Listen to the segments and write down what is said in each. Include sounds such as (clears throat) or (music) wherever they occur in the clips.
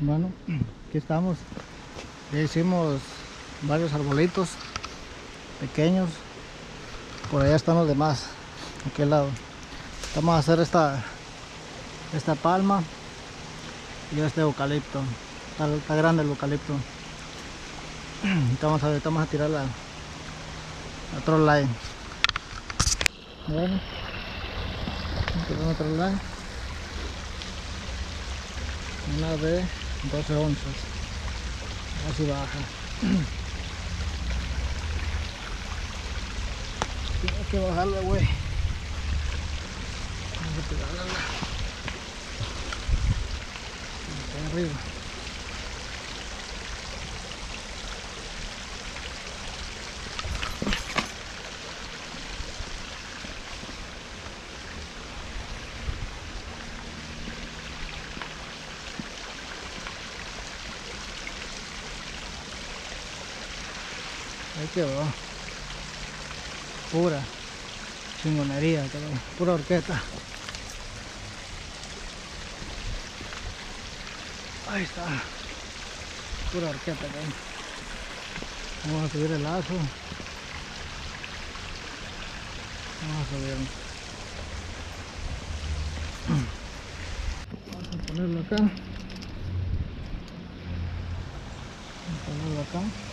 Bueno, aquí estamos. Ya hicimos varios arbolitos pequeños. Por allá están los demás. Aquí al lado. Vamos a hacer esta esta palma y este eucalipto. Está, grande el eucalipto. (clears throat) Vamos a, vamos a tirar la, la troll line. Bueno, tiramos la troll line. Una de 12 onzas. Así baja. Tengo que bajarle, güey. Vamos a tirarla. Está arriba. Pura chingonería, quedó. Pura orquesta. Ahí está. Pura orquesta. Vamos a subir el lazo. Vamos a subir. Vamos a ponerlo acá. Vamos a ponerlo acá.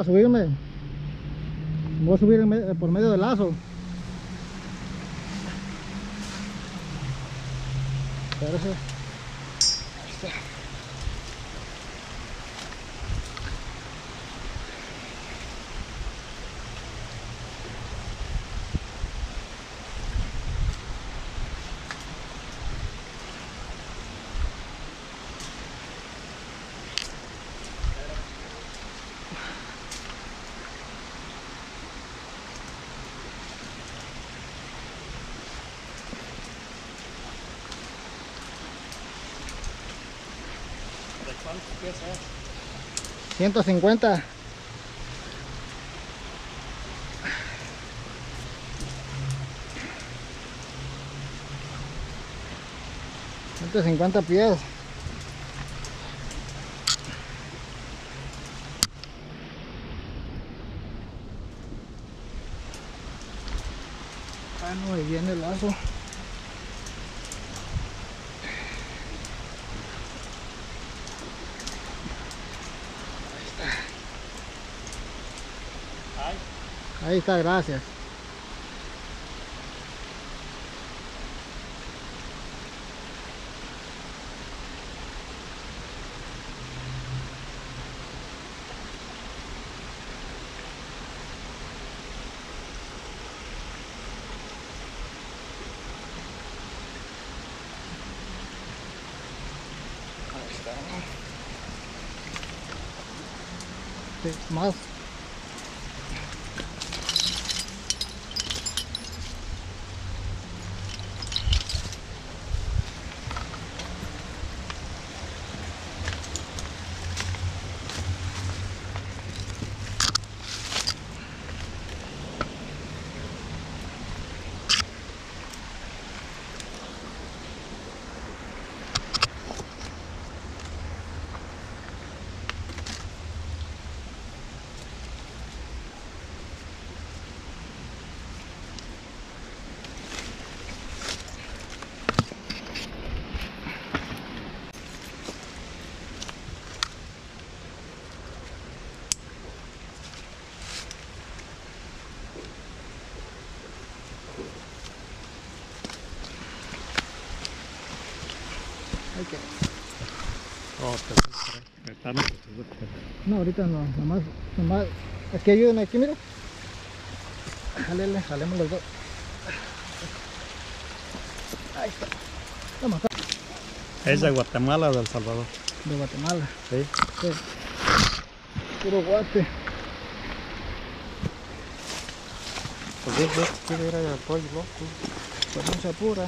A subirme. Voy a subir me- por medio del lazo. Cuántos pies es? 150. Ciento cincuenta pies. Ah, no, ahí viene el lazo. Ay, Ahí está, gracias. Ahí está. Sí, más no. No, ahorita no, nomás, nomás, aquí ayúdenme aquí, mira. Jalele, jalemos los dos. Ahí está. Toma acá, Es de Guatemala o de El Salvador. de Guatemala. Sí. Sí. Puro guate. Pues yo, quiero ir al pollo loco. Pues mucha pura.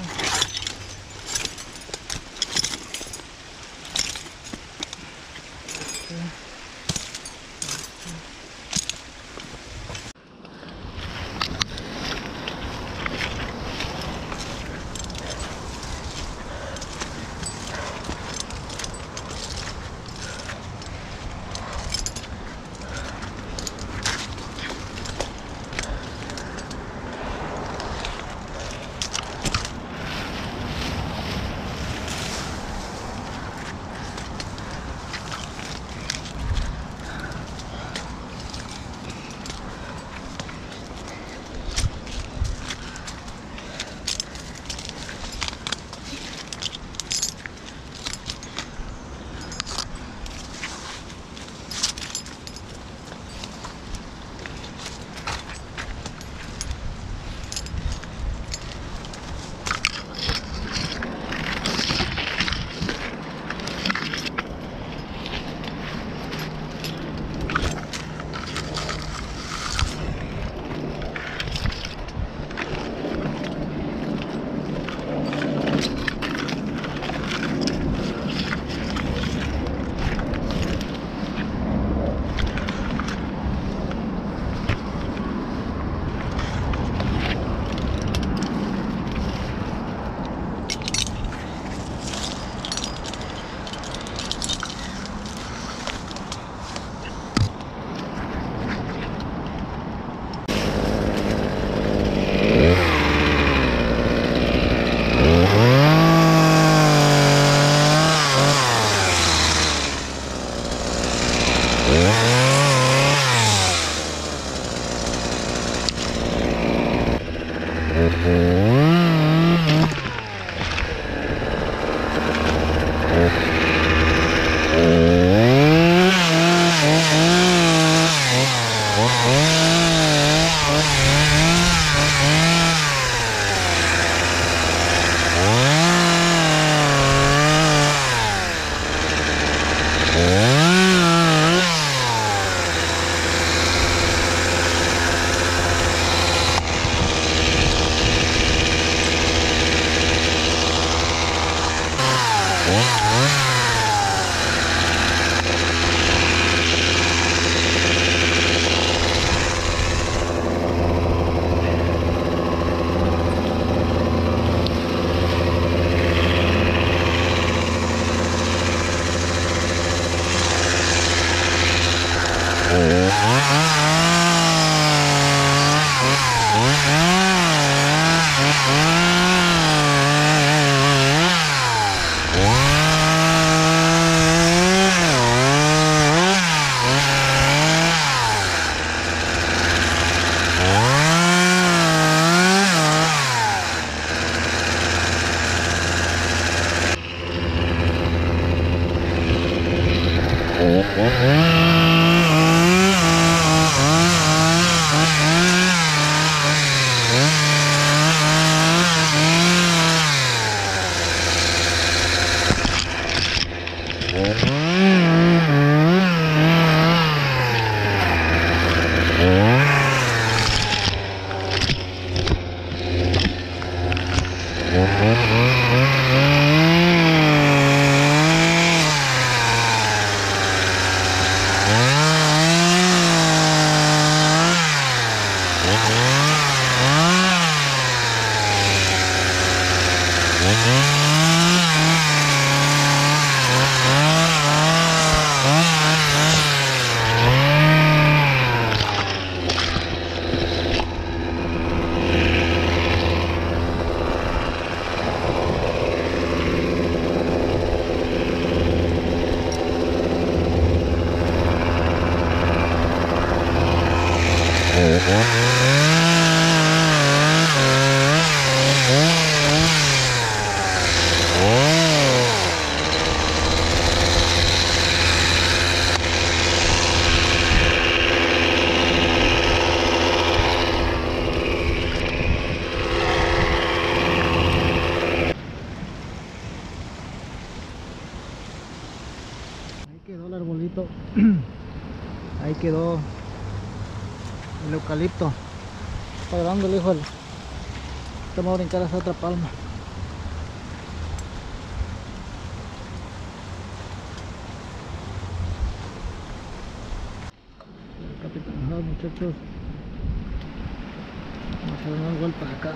Ahí ahorita me voy a brincar hasta otra palma muchachos. Vamos a dar una vuelta acá.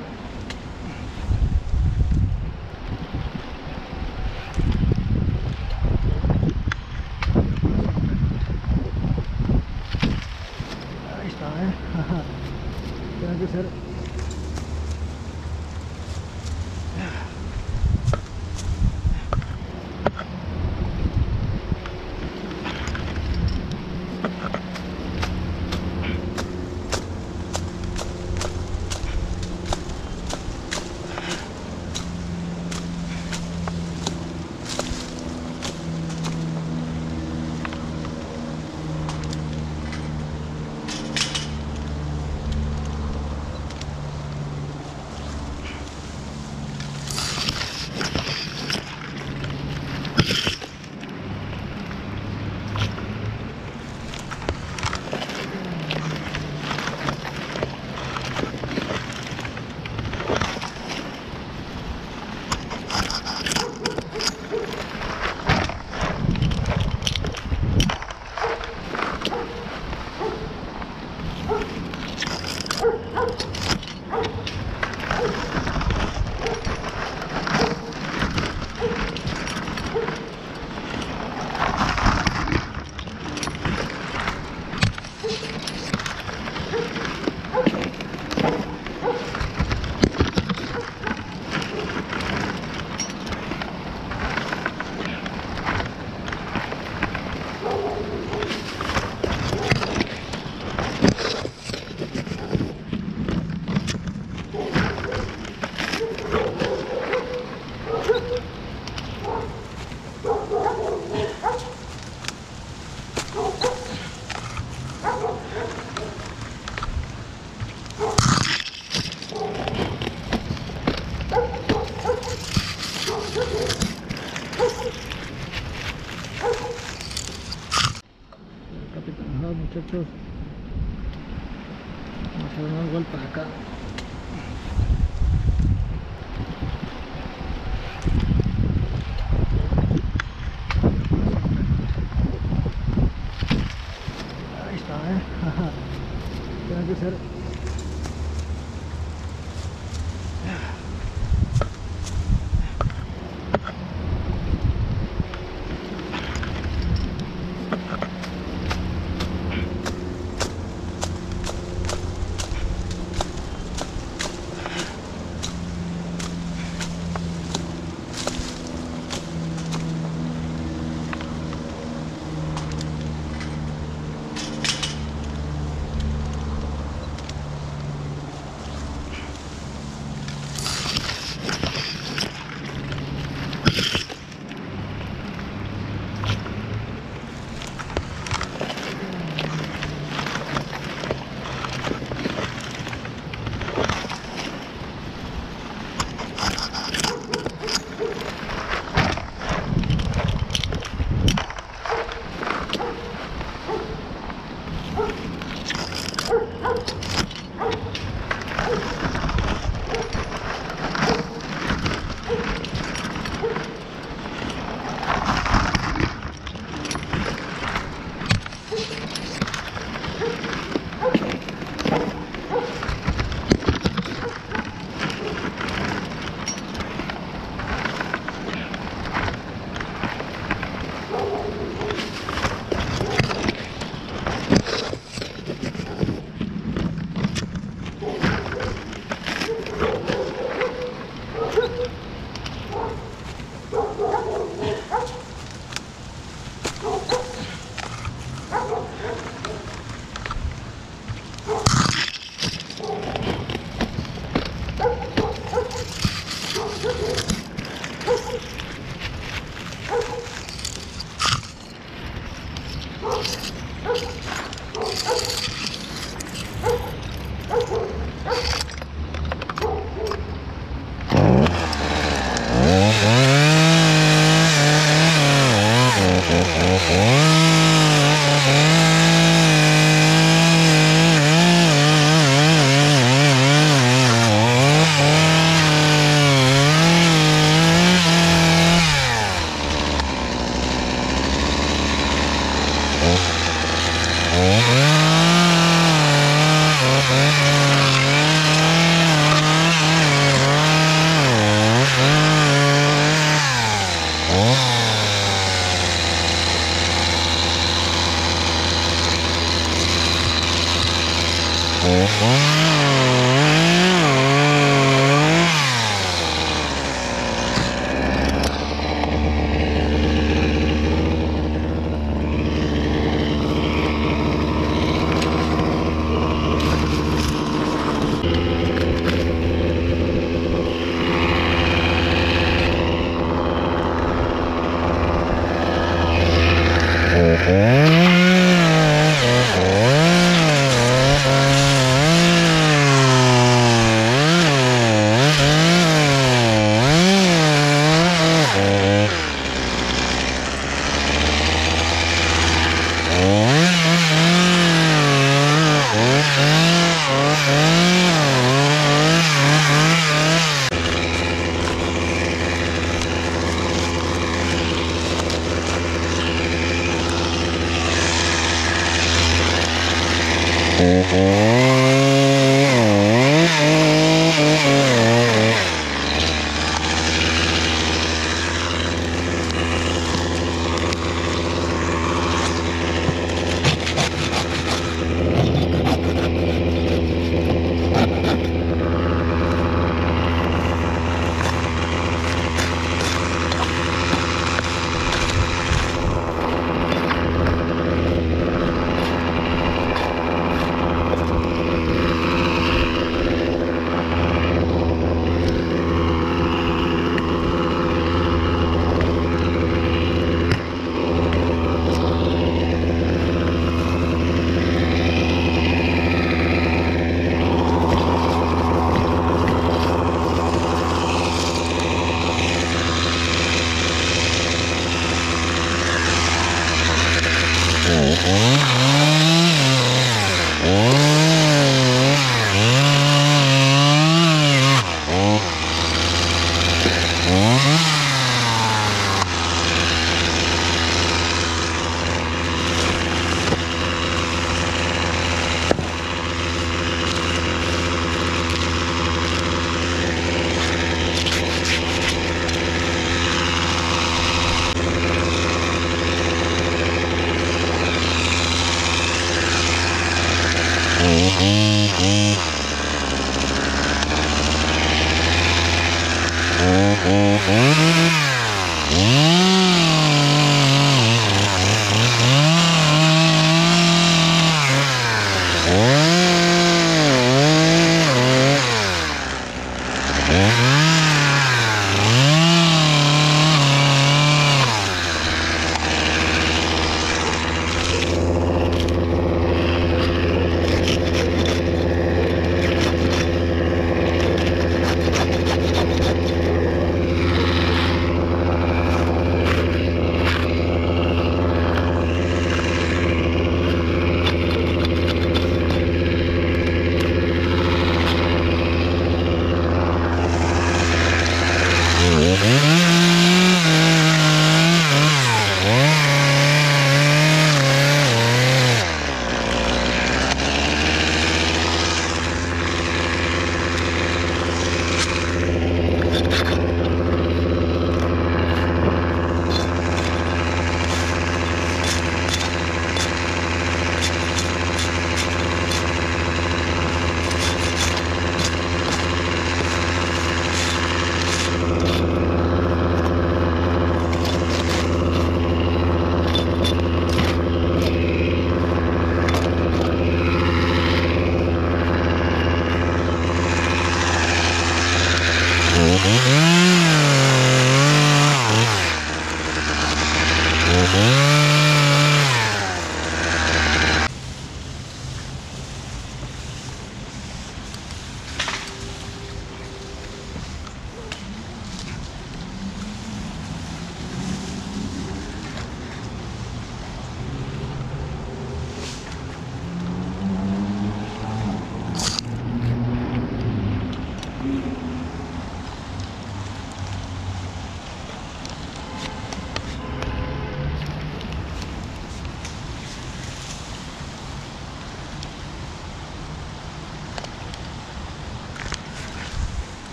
Mm-hmm.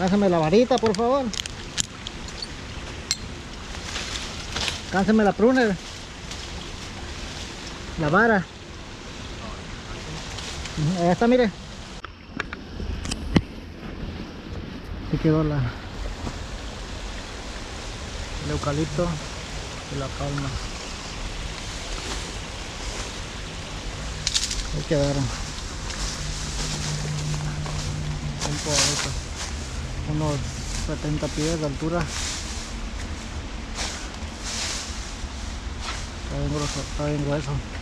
Cásame la varita, por favor. Cánseme la pruner. La vara. Allá está, mire. Aquí quedó la el eucalipto y la palma. Ahí quedaron. Un poco unos 70 pies de altura. Está bien grueso, está bien grueso.